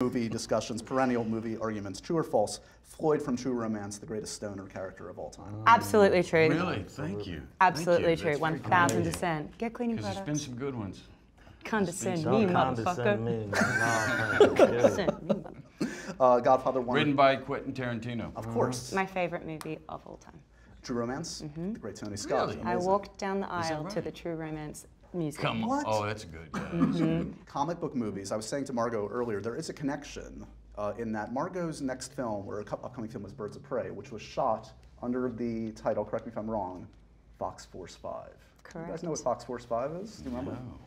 movie discussions, perennial movie arguments. True or false? Floyd from True Romance, the greatest stoner character of all time. Absolutely true. Really? Thank you. Absolutely Thank you. true. That's One very thousand kind. percent. Get cleaning Because there's been some good ones. Condescend Don't me, condescend motherfucker. me. No, thank you. Condescend me, motherfucker. Uh, Godfather 1. Written by Quentin Tarantino. Of course. My favorite movie of all time. True Romance, the great Tony Scott. Really? I walked down the aisle to the True Romance music. Come on. What? Oh, that's good. Yeah, Mm-hmm. that's good. Comic book movies. I was saying to Margot earlier, there is a connection uh, in that Margot's next film, or a cou- upcoming film, was Birds of Prey, which was shot under the title, correct me if I'm wrong, Fox Force 5. Do you guys know what Fox Force 5 is? Do you remember? No.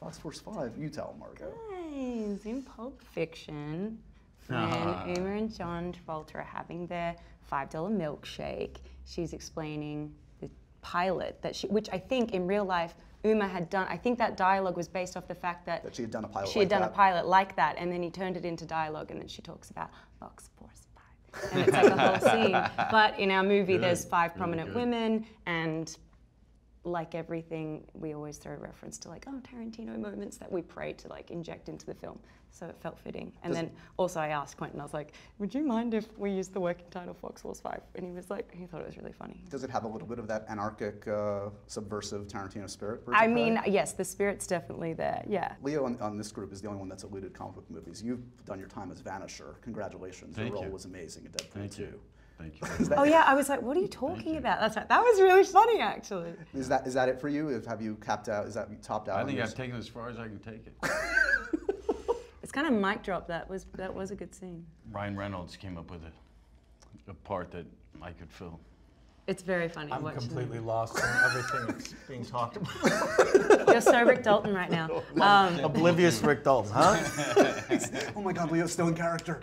Fox Force 5, you tell, Margot. Nice. In Pulp Fiction, when Uma and John Travolta are having their $5 milkshake, she's explaining the pilot that she, which I think in real life, Uma had done. I think that dialogue was based off the fact that, That she had done a pilot she like had done that. a pilot like that, and then he turned it into dialogue, and then she talks about Fox Force 5. And it's like a whole scene. But in our movie, there's five prominent good. women, and like everything, we always throw a reference to like, oh, Tarantino moments that we pray to like inject into the film. So it felt fitting. And Does- then also I asked Quentin, I was like, would you mind if we used the working title Fox Force 5? And he was like, he thought it was really funny. Does it have a little bit of that anarchic, uh, subversive Tarantino spirit? I of Prey? mean, yes, the spirit's definitely there. Yeah. Leo on, on this group is the only one that's alluded to comic book movies. You've done your time as Vanisher. Congratulations. Thank your role you. was amazing in Deadpool Thank 2. you. Thank you. Oh yeah, I was like, what are you talking about? That's right. That was really funny actually. is that is that it for you? If, have you capped out? Is that you topped out? I think I've taken as far as I can take it. It's kind of mic drop. That was that was a good scene. Ryan Reynolds came up with a, a part that I could fill. It's very funny. I'm completely it. lost in everything that's being talked about. You're so Rick Dalton right now. Um, Oblivious Rick Dalton, huh? oh my God, Leo's still in character.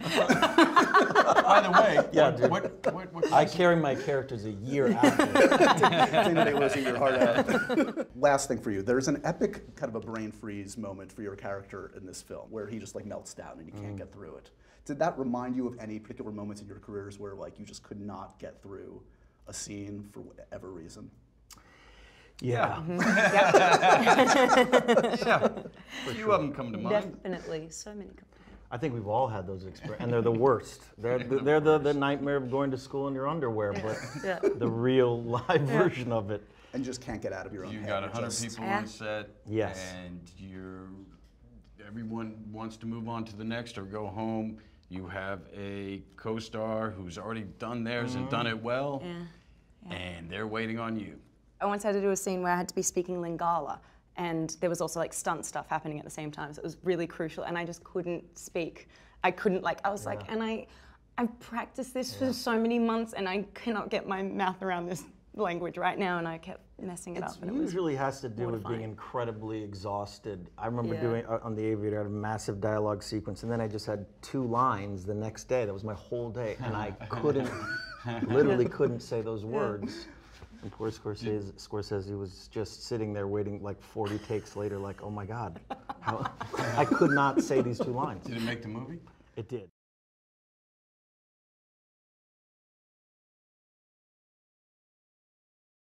By the way, Yeah, what, dude. what, what, what I carry my characters a year after. Same losing your heart out. Last thing for you, there's an epic kind of a brain freeze moment for your character in this film where he just like melts down and you can't mm. get through it. Did that remind you of any particular moments in your careers where like you just could not get through a scene for whatever reason? Yeah. yeah, mm-hmm. a few of them come to mind. definitely, so many. compliments. I think we've all had those experiences, and they're the worst. They're, the, they're the, the nightmare of going to school in your underwear, but Yeah. the real live version of it. And you just can't get out of your own You head. got It 100 just- people Yeah. on set, Yes. and you're everyone wants to move on to the next or go home. You have a co-star who's already done theirs and done mm-hmm. it well, Yeah. and they're waiting on you. I once had to do a scene where I had to be speaking Lingala, and there was also like stunt stuff happening at the same time, so it was really crucial, and I just couldn't speak. I couldn't like. I was like, and I, I've practiced this for so many months, and I cannot get my mouth around this language right now, and I kept messing it It up. And it was usually has to do with being incredibly exhausted. I remember Yeah. doing uh, on the Aviator, I had a massive dialogue sequence, and then I just had two lines the next day. That was my whole day, and I couldn't, literally couldn't say those words. And poor Scorsese, Scorsese was just sitting there waiting like 40 takes later, like, oh my God, how, I could not say these two lines. Did it make the movie? It did.